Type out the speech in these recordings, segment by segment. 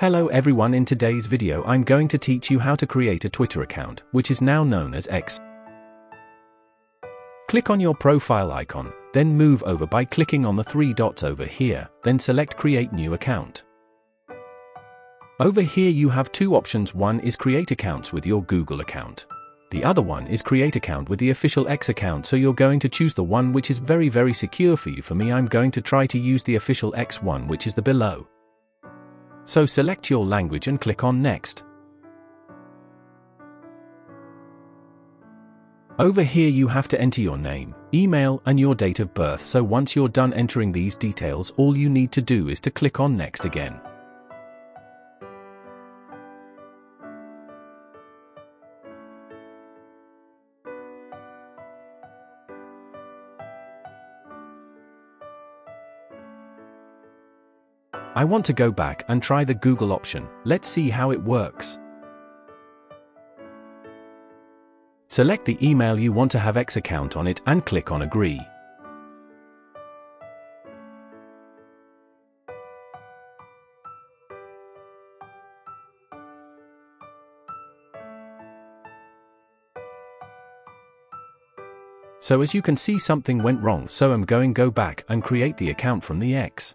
Hello everyone in today's video I'm going to teach you how to create a Twitter account, which is now known as X. Click on your profile icon, then move over by clicking on the three dots over here, then select create new account. Over here you have two options one is create accounts with your Google account. The other one is create account with the official X account so you're going to choose the one which is very very secure for you for me I'm going to try to use the official X one which is the below. So select your language and click on Next. Over here you have to enter your name, email and your date of birth so once you're done entering these details all you need to do is to click on Next again. I want to go back and try the Google option, let's see how it works. Select the email you want to have X account on it and click on Agree. So as you can see something went wrong so I'm going go back and create the account from the X.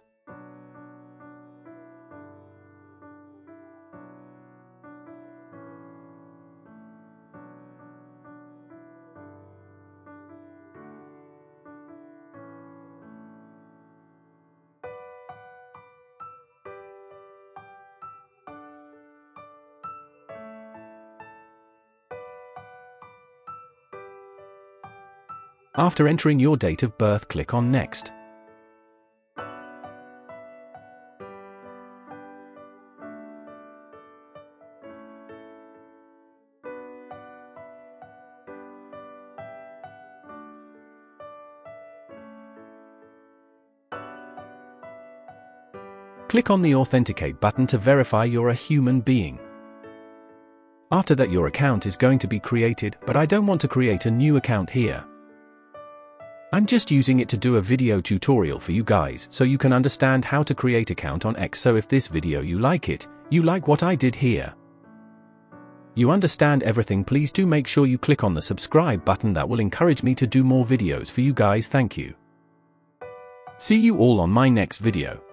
After entering your date of birth click on Next. Click on the Authenticate button to verify you're a human being. After that your account is going to be created, but I don't want to create a new account here. I'm just using it to do a video tutorial for you guys so you can understand how to create account on X so if this video you like it, you like what I did here. You understand everything please do make sure you click on the subscribe button that will encourage me to do more videos for you guys thank you. See you all on my next video.